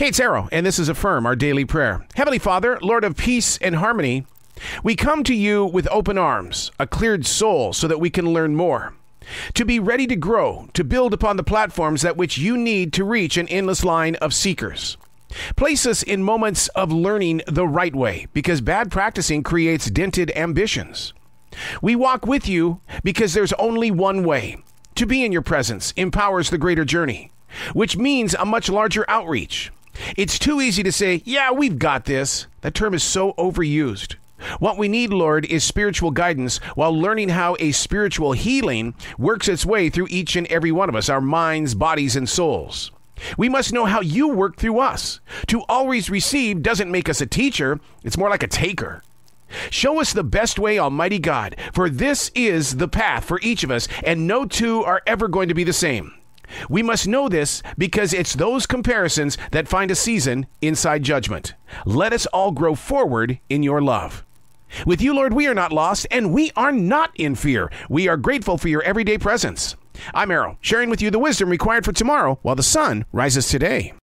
Hey, it's Arroe, and this is Affirm, our daily prayer. Heavenly Father, Lord of peace and harmony, we come to you with open arms, a cleared soul, so that we can learn more. To be ready to grow, to build upon the platforms that which you need to reach an endless line of seekers. Place us in moments of learning the right way, because bad practicing creates dented ambitions. We walk with you because there's only one way. To be in your presence empowers the greater journey, which means a much larger outreach. It's too easy to say, yeah, we've got this. That term is so overused. What we need, Lord, is spiritual guidance while learning how a spiritual healing works its way through each and every one of us, our minds, bodies, and souls. We must know how you work through us. To always receive doesn't make us a teacher, it's more like a taker. Show us the best way, Almighty God, for this is the path for each of us, and no two are ever going to be the same. We must know this because it's those comparisons that find a season inside judgment. Let us all grow forward in your love. With you, Lord, we are not lost and we are not in fear. We are grateful for your everyday presence. I'm Arroe, sharing with you the wisdom required for tomorrow while the sun rises today.